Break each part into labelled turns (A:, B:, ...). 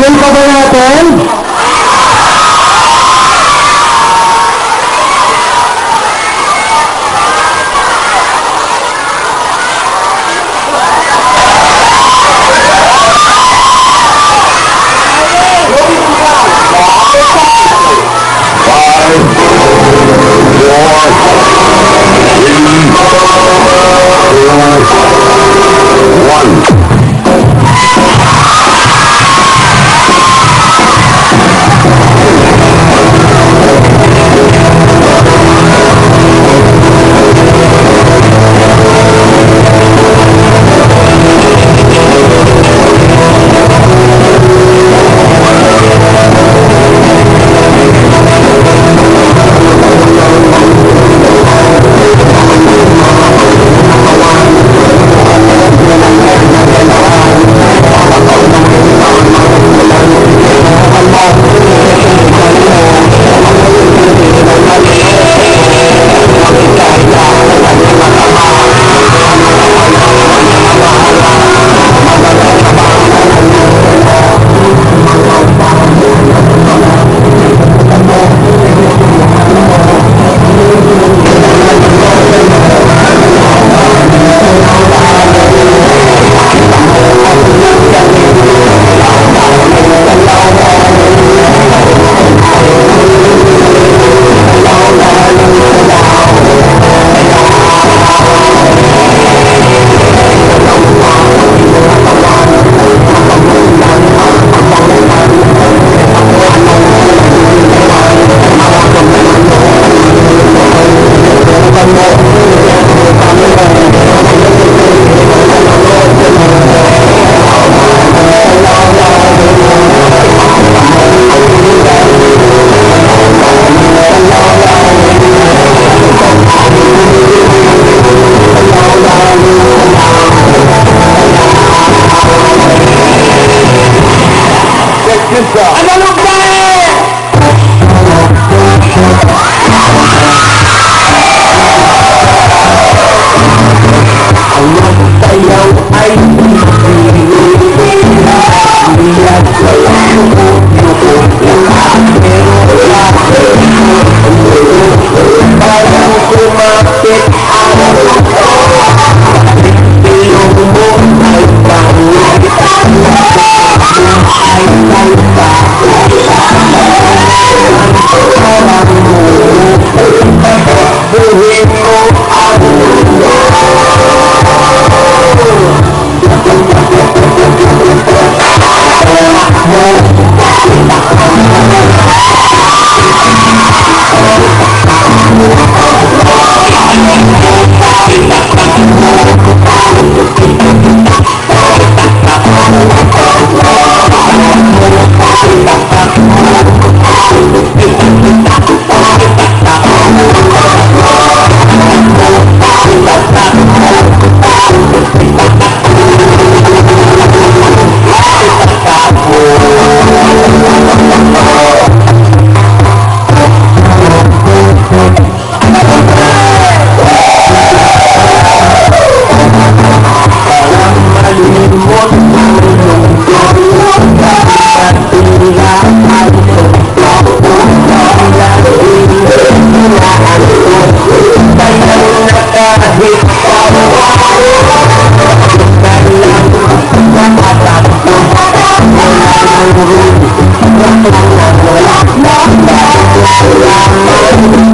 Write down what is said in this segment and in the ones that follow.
A: Alam pa ba natin?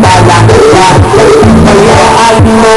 A: Bàbá bàbá, ẹ̀yà ariwo.